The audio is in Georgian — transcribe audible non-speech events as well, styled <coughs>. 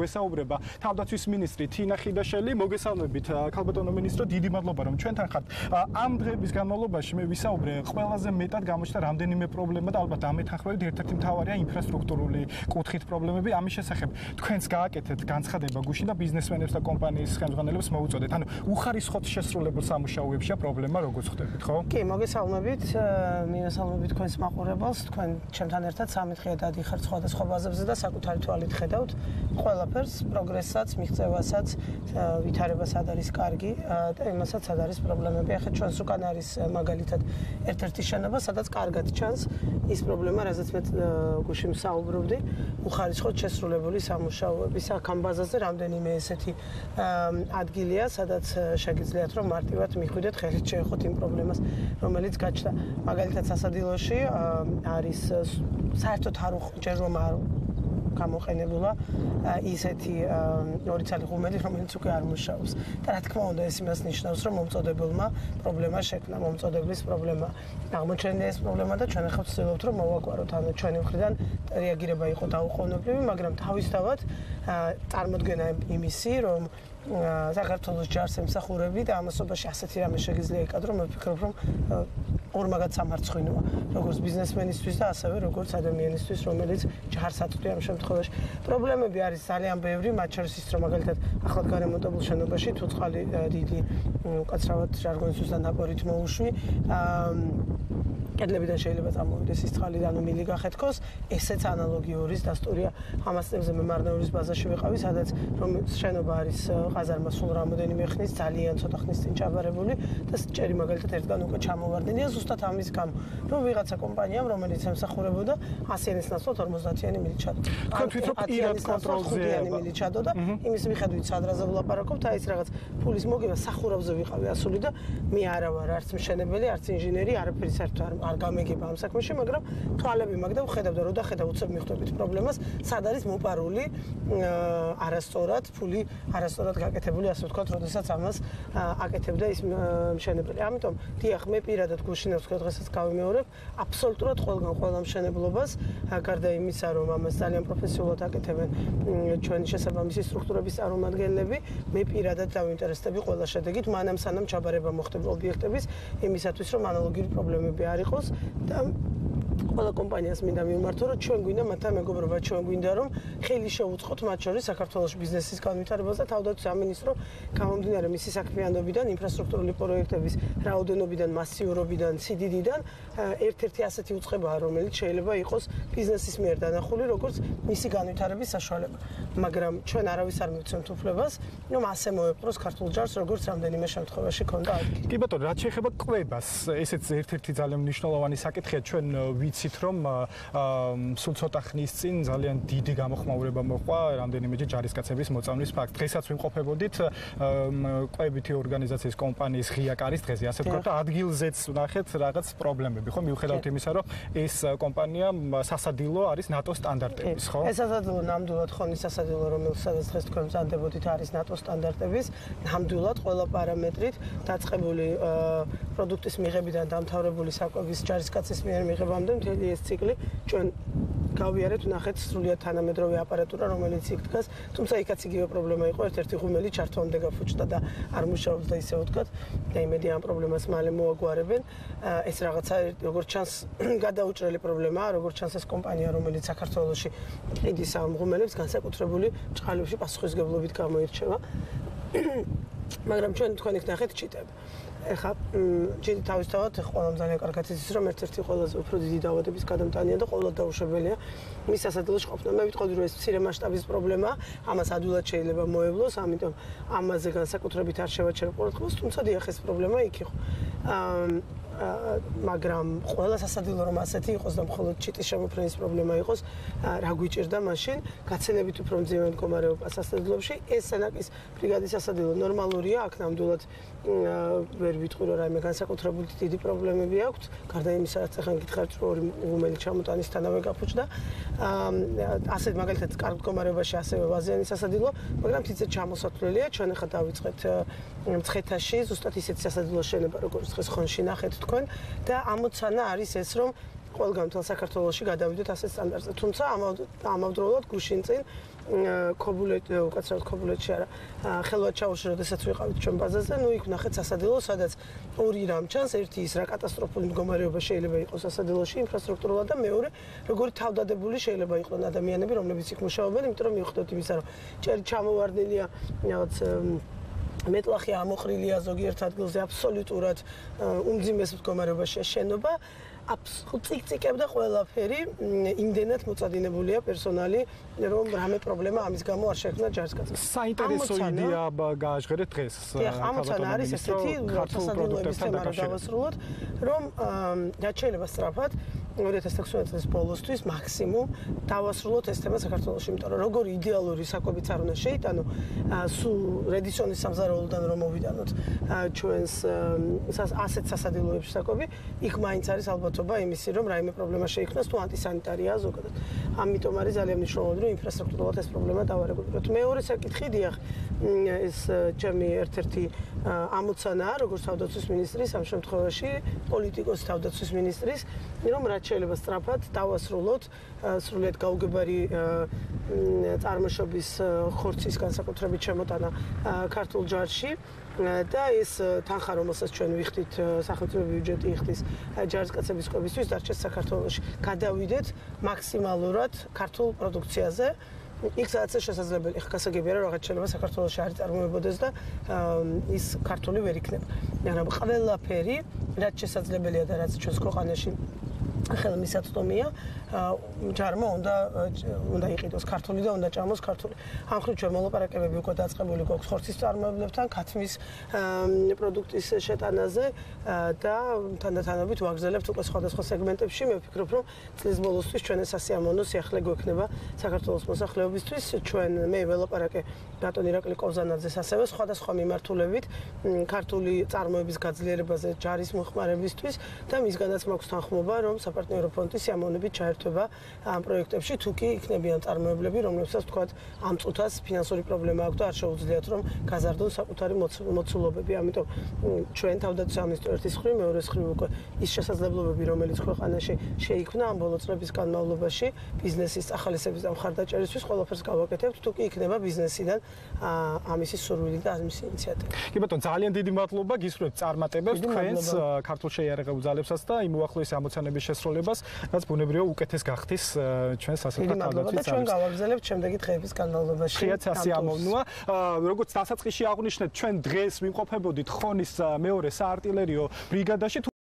გვესაუბრება თავდაცვის მინისტრი თინა ხიდაშელი მოგესალმებით ქალბატონო მინისტრო დიდი მადლობა რომ ჩვენთან ხართ. ამ დღეების განმავლობაში მე ვისაუბრე ყველაზე მეტად გამოჩნდა რამდენიმე პრობლემა და ალბათ ამეთანხმებით ერთ-ერთი მთავარია ინფრასტრუქტურული კუთხით პრობლემები. ამის შესახებ თქვენს გააკეთეთ განცხადება გუშინ და ბიზნესმენებს და კომპანიის ხელმძღვანელებს მოუწოდეთ. ანუ უხარისხოთ შესრულებულ სამუშაოებშია პრობლემა როგორც ხდებით ხო? კი მოგესალმებით. მინასალმებით თქვენს მაყურებელს. თქვენ ჩემთან ერთად სამითხე დადიხართ სხვადასხვა ბაზებზე და საკუთარი თვალით ხედავთ. ყველა ყველაფერს, პროგრესსაც, მიღწევასაც, ვითარებას ად არის კარგი და იმასაც ად არის პრობლემები. ახლა ჩვენს უკან არის მაგალითად ერთ-ერთი შენობა, სადაც კარგად ჩანს ის პრობლემა, რაზეც მე გუშინ საუბრობდი, უხარისხოდ შესრულებული სამუშაოების აქ ამ ბაზაზე რამდენიმე ესეთი ადგილია, სადაც შეგიძლიათ რომ მარტივად მიხვიდეთ ხელით შეეხოთ იმ პრობლემას, რომელიც გაჩნდა. მაგალითად სასადილოში არის საერთოდ არ უჯერ რომ არ გამოყენებულა ისეთი ორი ცალი ღუმელი, რომელიც უკვე არ მუშაობს. და რა თქმა უნდა, ეს იმას ნიშნავს, რომ მომწოდებელმა პრობლემა შექმნა, მომწოდებლის პრობლემა. აღმოჩენილი ეს პრობლემა და ჩვენ ახლა ვცდილობთ, რომ მოვაკვაროთ, ანუ ჩვენი მხრიდან რეაგირება იყო დაუყოვნებლივი, მაგრამ თავისთავად წარმოქმნა იმისი, რომ საქართველოს ჯარს ემსახურები და ამასობაში ასეთი რამე შეგიძლია იკადრო, მე ვფიქრობ, რომ ორმაგად სამარცხვინოა, როგორც ბიზნესმენისთვის და ასევე როგორც ადამიანისთვის, რომელიც ჯარს აწვდია ამ შემთხვევაში. პრობლემები არის ძალიან ბევრი, მათ შორის ის, რომ მაგალითად ახლად გარემონტებულ შენობაში თუ წყალი დიდი უკაცრავად ჟარგონის უსთან დაპორით მოუშვი, აა კედლებიდან შეიძლება წამოვიდეს ის წყალი და ანუ მილი გახეთქოს, ესეც ანალოგიურის დასტურია. ამასწრებზე მე მარნეულის ბაზაში ვიყავი, სადაც რომ შენობა არის ყაზარმა სულ რამოდენიმე ხნის ძალიან ცოტა ხნის წინ ჩაბარებული და ჭერი მაგალითად ერთგან უკვე ჩამოვარდნია ზუსტად ამის გამო, რომ ვიღაცა კომპანიამ, რომელიც ემსახურებოდა 100-იანის ნაცვლად 50-იანი მილი ჩადო. თქვენ თვითონ პირად კონტროლზე მილი ჩადო და იმის მიხედვით სადრაზე ვლაპარაკობთ, აი ეს რაღაც ფულის მოგება სახურავზე ვიყავი ასული და მე არა ვარ არც მშენებელი, არც ინჟინერი, არაფერი საერთოდ არ არ გამეგება ამ საქმეში, მაგრამ თვალები მაგ და ვხედავ და რო დახედა უცებ მიხვდებით პრობლემას, სად არის მოპარული არასწორად ფული არასწორად გაკეთებული, ასე ვთქვათ, როდესაც ამას აკეთებდა ის მშენებელი. ამიტომ დიახ, მე პირადად გუშინებს ვთქვათ, დღესაც გავიმეორებ, აბსოლუტურად ყველგან ყველა მშენებლობას, გარდა იმისა, რომ ამას ძალიან პროფესიულად აკეთებენ ჩვენი შესაბამისი სტრუქტურების წარმომადგენლები, მე პირადად დავინტერესდები ყველა შედეგით, მანამ სანამ ჩაბარება მოხდება ობიექტების იმისათვის, რომ ანალოგიური პრობლემები არ იყოს იყოს და ყველა კომპანიას მინდა მიმართო, რომ ჩვენ გვინდა მათთან მეგობრობა, ჩვენ გვინდა რომ ხელი შეუწყოთ მათ შორის საქართველოს ბიზნესის განვითარებას და თავდაცვის სამინისტრო გამომდინარე მისი საქმიანობიდან, ინფრასტრუქტურული პროექტების რაოდენობიდან, მასიურობიდან, სიდიდიდან ერთ-ერთი ასეთი უწყებაა, რომელიც შეიძლება იყოს ბიზნესის მიერ დანახული, როგორც მისი განვითარების საშუალება. მაგრამ ჩვენ არავის არ მივცემთ უფლებას, რომ ასე მოეპყროს ქართულ ჯარს, როგორც რამდენიმე შემთხვევაში ქონდა კი ბატონო, რაც შეეხება კვებას, ესეც ერთ-ერთი ძალიან მნიშვნელოვანი საკითხია ჩვენ ვიცით რომ სულ ცოტა ხნის წინ ძალიან დიდი გამოხმაურება მოყვა რამდენიმეჯერ ჯარისკაცების მოწამვლის ფაქტ. დღესაც ვიმყოფებოდით ყვებითი ორგანიზაციის კომპანიის ღია კარის დღეზე, ასე ვთქვათ ადგილზეც ვნახეთ რაღაც პრობლემები, ხო? მიუხედავად იმისა, რომ ეს კომპანია სასადილო არის ნატო სტანდარტების, ხო? ეს სასადილო ნამდვილად ხო ის სასადილო რომელსაც დღეს თქვენ ზანდებოდით არის ნატო სტანდარტების, ნამდვილად ყველა პარამეტრით დაწყებული პროდუქტის მიღებიდან დამთავრებული საკვების ჯარისკაცის მიერ მიღებამდე მთელი ეს ციკლი ჩვენ გავიარეთ, ნახეთ სრულიად თანამედროვე აპარატურა, რომელიც იქ დგას, თუმცა იქაც იგივე პრობლემა იყო, ერთ-ერთი ღუმელი ჩართვამდე გაფუჭდა და არ მუშაობს და ისე ვთქვათ, და იმედი ამ პრობლემას მალე მოაგვარებენ. ეს რაღაცა როგორც ჩანს <coughs> გადაუჭრელი პრობლემაა, როგორც ჩანს ეს კომპანია, რომელიც საქართველოში ყიდის ამ ღუმელებს განსაკუთრებული ჭყალებში პასუხისგებლობით გამოირჩევა. <coughs> მაგრამ ჩვენ თქვენ იქ ნახეთ ჩიტები. ეხა ჯერ თავისთავად ყველამ ძალიან კარგად იცის რომ ერთ-ერთი ყველაზე უფრო დიდი დაავადების გადამტანია და ყოველდღე დაუშვებელია მის სასადილოში ყოფნა. მე ვიტყოდი რომ ეს მცირე მასშტაბის პრობლემაა, ამას ადვილად შეიძლება მოევლოს, ამიტომ ამაზე განსაკუთრებით არ შევაჩერებ ყურადღებას, თუმცა დიახ ეს პრობლემა იქ იყო. აა მაგრამ ყველა სასადილო რომ ასეთი იყოს და მხოლოდ ჩიტის შემოფრენის პრობლემა იყოს, რა გვიჭირდა მაშინ? გაცენებით უფრო მძიმე მდგომარეობა სასადილოში, ეს სანაკის ბრიგადის სასადილო ნორმალურია, აქ ნამდვილად ვერ ვიტყვი რომ რაიმე განსაკუთრებული დიდი პრობლემები აქვს, გარდა იმისა, რაც ახლა გითხარით, ორი უმელი ჩამოტანისთანავე გაფუჭდა. ასეთ მაგალითად კარგ მდგომარეობაში ასევე ვაზიანის სასადილო, მაგრამ თითქოს ჩამოსათვლელია, ჩვენ ახლა დავიწყეთ მცხეთაში, ზუსტად ისეთი სასადილო შენება, როგორც დღეს ხონში ნახეთ თქვენ და ამოცანა არის ეს, რომ ყველგან თელ საქართველოსში გადავიდეთ ასე სტანდარტზე. თუმცა ამავდროულად გუშინ წინ ქობულეთ უკაცრავად ქობულეთში არა ხელვად ჩაუში როდესაც ვიყავით ჩვენ ბაზაზე ნუ იქ ნახეთ სასადილო სადაც ორი რამ ჩანს ერთი ის რა კატასტროფული მდგომარეობა შეიძლება იყოს სასადილოში ინფრასტრუქტურულად და მეორე როგორი თავდადებული შეიძლება იყვნენ ადამიანები რომლებიც იქ მუშაობენ იმიტომ რომ მიხვდეთ იმისა რომ ჭერი ჩამოვარდნილია რაღაც მეტლახი ამოხრილია ზოგიერთ ადგილზე აბსოლუტურად უმძიმეს მდგომარეობაში შენობა აბსოლუტიკებდა ყველაფერი. იმდენად მოწადინებულია პერსონალი რომ რამე პრობლემა ამის გამო არ შექმნა ჯარისკაცებს საინტერესო იდეა გააჟღერეთ დღეს ამოცანა არის ესეთი სასადილოების თემა რა დავასრულოთ რომ რაც შეიძლება სწრაფად 2016 წლის ბოლოსთვის მაქსიმუმ დავასრულოთ ეს თემა საქართველოს, იმიტომ რომ როგორი იდეალური საკვებიც არ უნდა შეიტანო, სულ რედისონის სამზარეულოდან რომ მოვიდანოთ ჩვენს ასეთ სასადილოებში საკვები, იქ მაინც არის ალბათობა იმისი, რომ რაიმე პრობლემა შეიქმნას თუ ანტისანიტარია ზოგადად. ამიტომ არის ძალიან მნიშვნელოვანი, რომ ინფრასტრუქტურულად ეს პრობლემა დავარეგულიროთ. მეორე საკითხი დიახ, ეს ჩემი ერთ-ერთი ამოცანაა, როგორც თავდაცვის მინისტრის ამ შემთხვევაში, პოლიტიკოს თავდაცვის მინისტრის, რომ რაც შეიძლება სწრაფად დავასრულოთ სრულიად გაუგებარი წარმოშობის ხორცის განსაკუთრებით შემოტანა ქართულ ჯარში. და ეს თანხა რომელსაც ჩვენ ვიხდით სახელმწიფო ბიუჯეტი იხდის ჯარისკაცების ყვებისთვის დარჩეს საქართველოში. გადავიდეთ მაქსიმალურად ქართულ პროდუქციაზე. იქ სადაც შესაძლებელი ხა გასაგებია რომ რაღაც შეიძლება საქართველოს არის წარმოებოდეს და ის ქართული ვერ იქნება. მაგრამ ყველაფერი რაც შესაძლებელია და რაც ჩვენს ქვეყანაში ახლა მისაწვდომია ჯარმა უნდა უნდა იყიდოს ქართული და უნდა ჭამოს ქართული. ამ ხრივ ჩვენ მოლაპარაკებები უკვე დაწყებული გვაქვს ხორცის წარმოებლებთან, ქათმის პროდუქტის შეტანაზე და თანდათანობით ვაგზელებთ უკვე სხვადასხვა სეგმენტებში. მე ვფიქრობ, რომ წლის ბოლოსთვის ჩვენ ეს ასიამონო სიახლე გვექნება საქართველოს მოსახლეობისთვის. ჩვენ მე ველაპარაკე ბატონ ირაკლი კოზანაძეს ასევე სხვადასხვა მიმართულებით ქართული წარმოების გაძლიერებაზე ჯარის მოხმარებისთვის და მისგანაც მაქვს თანხმობა, რომ საპარტნიორო ფონდი სიამოვნებით ჩაერთვება ამ პროექტებში, თუ კი იქნებიან წარმოებლები, რომლებსაც თქვა ამ წუთას ფინანსური პრობლემა აქვს და არ შეუძლიათ რომ გაზარდონ საკუთარი მოცულობები. ამიტომ ჩვენ თავდაცვის ამინისტრიის ხრი მეორე ხრი უკვე ის შესაძლებლობები, რომელიც ქვეყანაში შეიქმნა ამ ბოლო წლების განმავლობაში ბიზნესის ახალისების და მხარდაჭერისთვის ყველაფერს გავაკეთებთ, თუ კი იქნება ბიზნესიდან ამისი სურვილი და ამისი ინიციატივა. კი ბატონო, ძალიან დიდი მადლობა. გისურვებთ წარმატებებს თქვენს ქართულ შეიარაღებულ ძალებსაც და იმ უახლოესი ამოცანების შესრულებას, რაც ბუნებრივია უკეთეს გახთის ჩვენს ასეთ თავდაცვის ჩვენ გავაგზავნებთ შემდეგი დღეების განმავლობაში. ხიაც ასე ამოვნოა. როგორც დასაწყისში აღნიშნეთ, ჩვენ დღეს ვიმყოფებოდით ხონის მეორე საარტილერიო ბრიგადაში